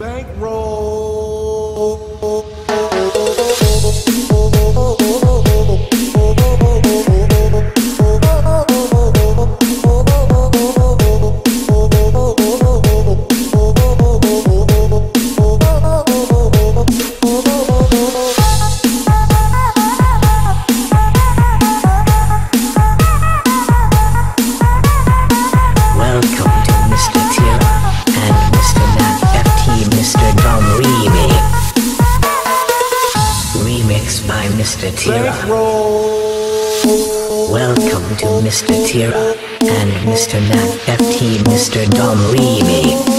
bankroll. By Mr. Tira. Welcome to Mr. Tira and Mr. Nat FT, Mr. Dom Remix.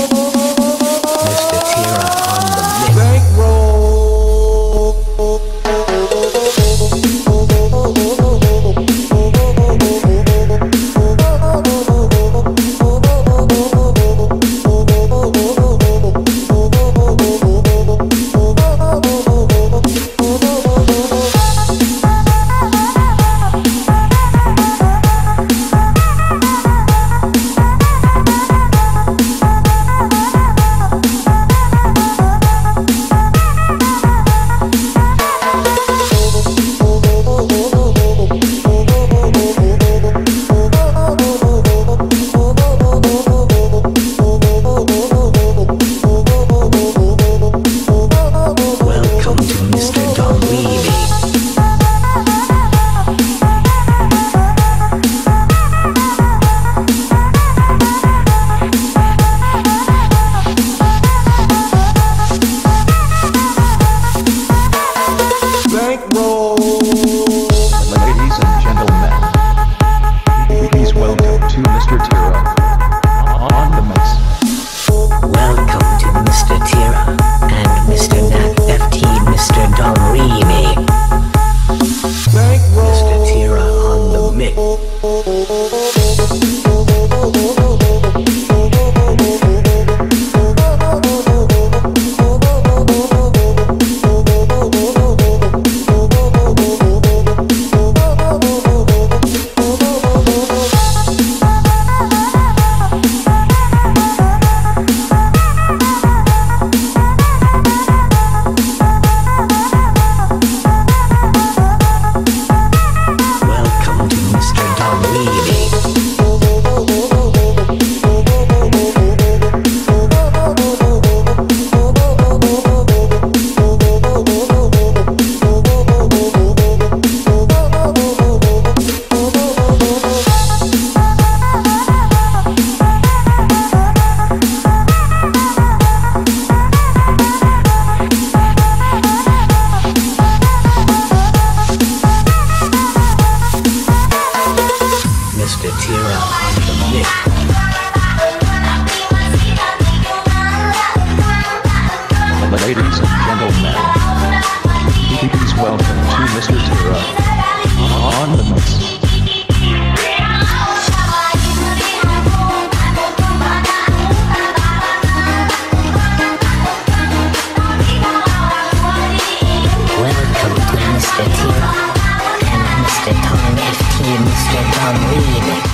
I'm leaving.